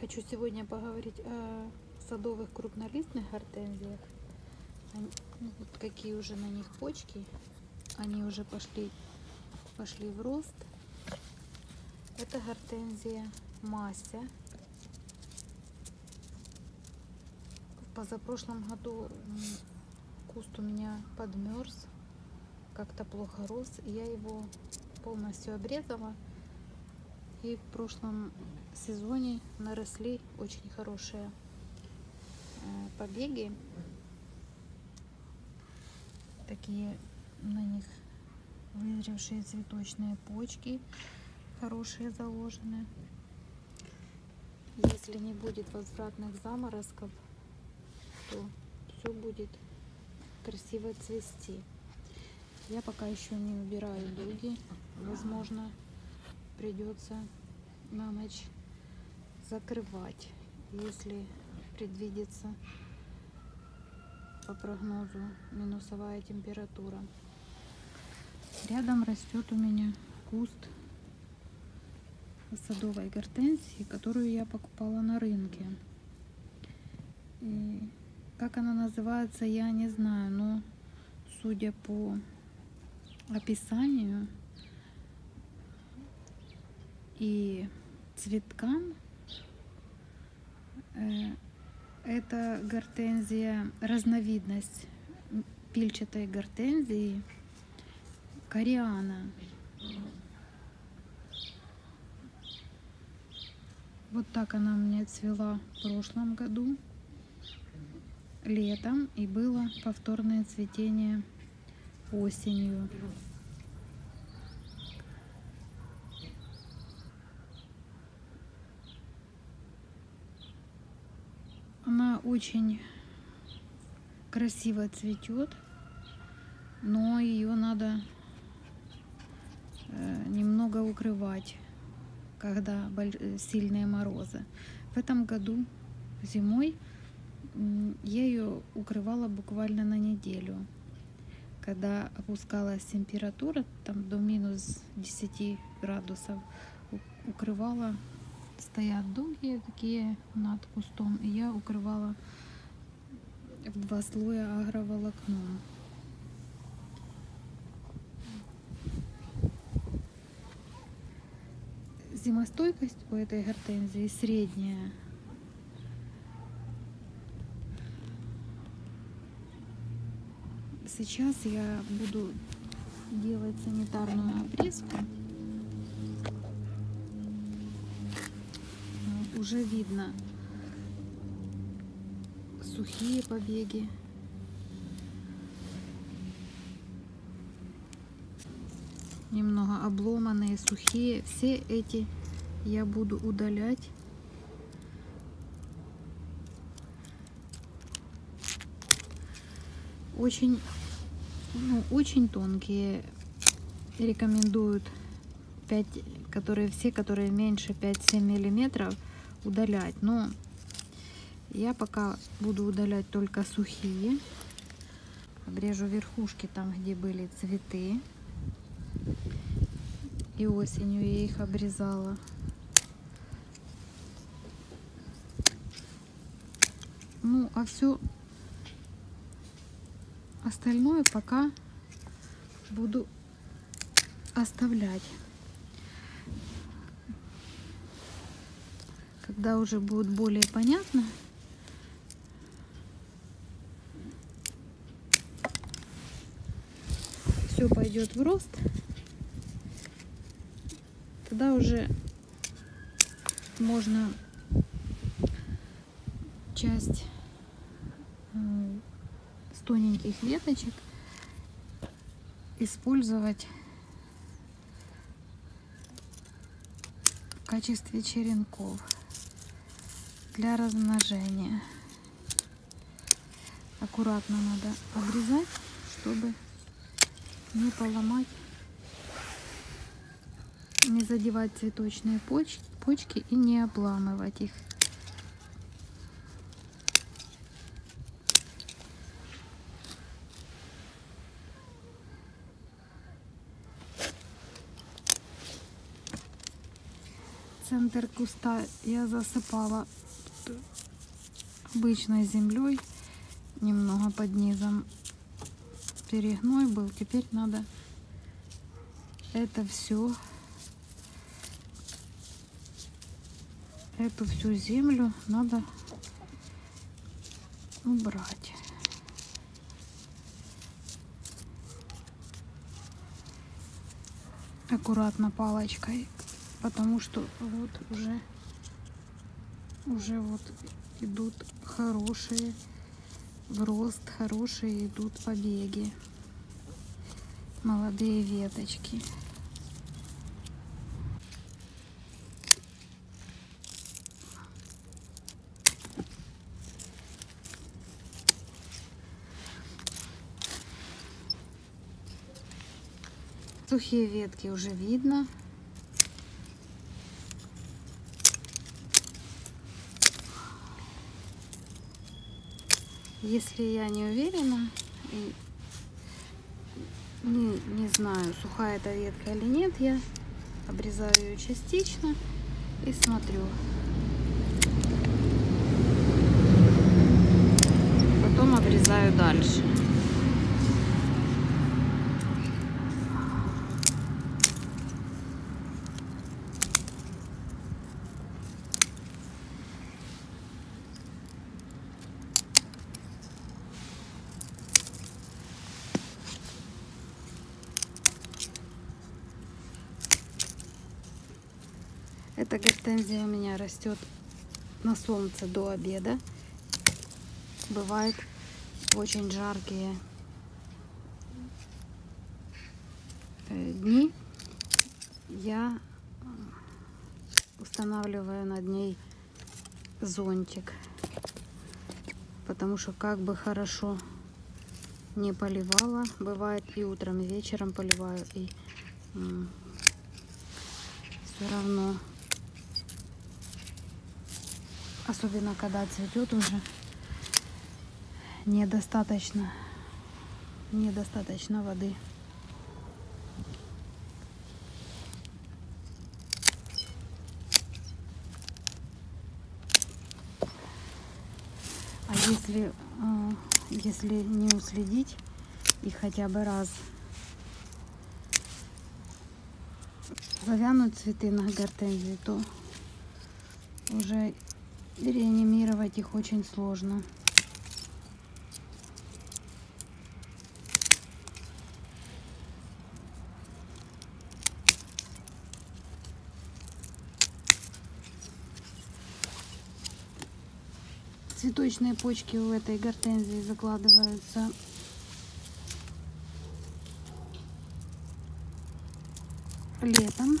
Хочу сегодня поговорить о садовых крупнолистных гортензиях. Они- ну, вот какие уже на них почки. Они уже пошли, пошли в рост. Это гортензия Мася. В позапрошлом году куст у меня подмерз, как-то плохо рос. Я его полностью обрезала. И в прошлом сезоне наросли очень хорошие э, побеги. Такие на них вызревшие цветочные почки хорошие заложены. Если не будет возвратных заморозков, то все будет красиво цвести. Я пока еще не убираю дуги. Возможно, придется на ночь закрывать, если предвидится по прогнозу минусовая температура. Рядом растет у меня куст садовой гортензии, которую я покупала на рынке. И как она называется, я не знаю, но судя по описанию и цветкам, э, это гортензия, разновидность пильчатой гортензии кориана. Вот так она меня цвела в прошлом году, летом, и было повторное цветение осенью. Очень красиво цветет, но ее надо э, немного укрывать, когда э, сильные морозы. В этом году зимой я ее укрывала буквально на неделю. Когда опускалась температура там до минус 10 градусов, укрывала стоят дуги такие над кустом, и я укрывала в два слоя агроволокном. Зимостойкость у этой гортензии средняя. Сейчас я буду делать санитарную обрезку. Уже видно сухие побеги. Немного обломанные, сухие. Все эти я буду удалять. Очень, ну, очень тонкие рекомендуют 5, которые все, которые меньше 5-7 миллиметров удалять. Но я пока буду удалять только сухие. Обрежу верхушки там, где были цветы. И осенью я их обрезала. Ну, а все остальное пока буду оставлять. Когда уже будет более понятно, все пойдет в рост, тогда уже можно часть м, с тоненьких веточек использовать в качестве черенков для размножения. Аккуратно надо обрезать, чтобы не поломать, не задевать цветочные поч- почки и не обламывать их. центр куста я засыпала обычной землей, немного под низом перегной был. Теперь надо это все, эту всю землю надо убрать. Аккуратно палочкой, потому что вот уже уже вот идут хорошие в рост, хорошие идут побеги, молодые веточки. Сухие ветки уже видно. Если я не уверена и не, не знаю, сухая эта ветка или нет, я обрезаю ее частично и смотрю. Потом обрезаю дальше. Эта гортензия у меня растет на солнце до обеда. Бывает очень жаркие э, дни. Я устанавливаю над ней зонтик. Потому что как бы хорошо не поливала, бывает и утром, и вечером поливаю, и все равно Особенно, когда цветет уже недостаточно, недостаточно воды. А если, э, если не уследить и хотя бы раз завянут цветы на гортензии, то уже реанимировать их очень сложно. Цветочные почки у этой гортензии закладываются летом.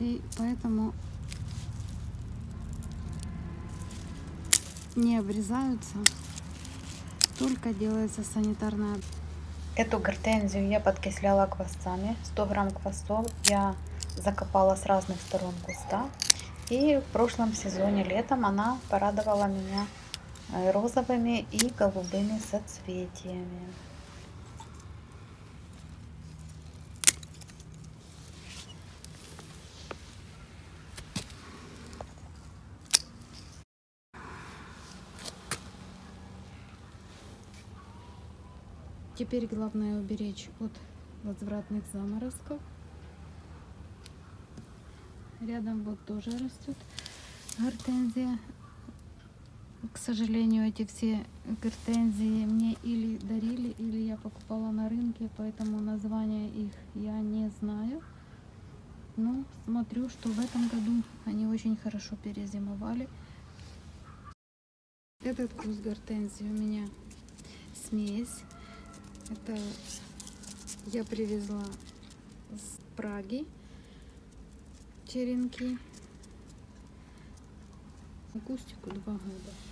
И поэтому не обрезаются, только делается санитарная. Эту гортензию я подкисляла квасцами. 100 грамм квасцов я закопала с разных сторон куста. И в прошлом сезоне летом она порадовала меня э, розовыми и голубыми соцветиями. Теперь главное уберечь от возвратных заморозков. Рядом вот тоже растет гортензия. К сожалению, эти все гортензии мне или дарили, или я покупала на рынке, поэтому названия их я не знаю. Но смотрю, что в этом году они очень хорошо перезимовали. Этот куст гортензии у меня смесь это я привезла с Праги черенки. Кустику два года.